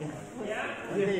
Balik,